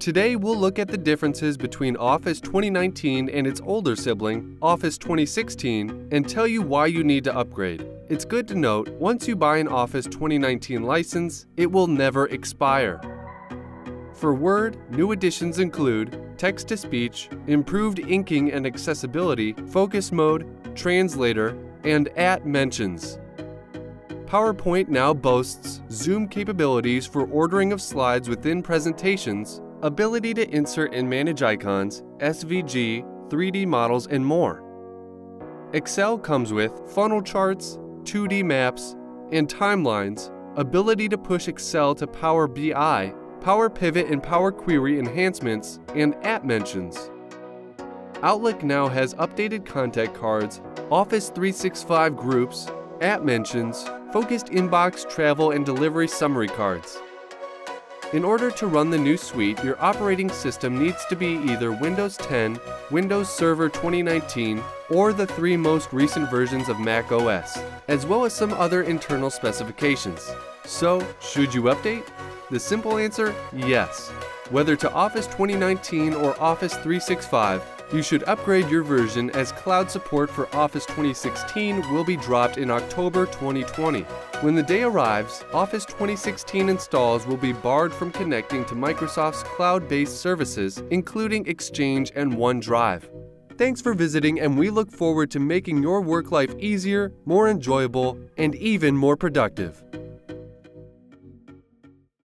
Today, we'll look at the differences between Office 2019 and its older sibling, Office 2016, and tell you why you need to upgrade. It's good to note, once you buy an Office 2019 license, it will never expire. For Word, new additions include text to speech, improved inking and accessibility, focus mode, translator, and at mentions. PowerPoint now boasts zoom capabilities for ordering of slides within presentations, ability to insert and manage icons, SVG, 3D models, and more. Excel comes with funnel charts, 2D maps, and timelines, ability to push Excel to Power BI, Power Pivot and Power Query enhancements, and at mentions. Outlook now has updated contact cards, Office 365 groups, at mentions, focused inbox, travel, and delivery summary cards. In order to run the new suite, your operating system needs to be either Windows 10, Windows Server 2019, or the three most recent versions of Mac OS, as well as some other internal specifications. So, should you update? The simple answer, yes. Whether to Office 2019 or Office 365, you should upgrade your version as cloud support for Office 2016 will be dropped in October 2020. When the day arrives, Office 2016 installs will be barred from connecting to Microsoft's cloud-based services, including Exchange and OneDrive. Thanks for visiting and we look forward to making your work life easier, more enjoyable, and even more productive.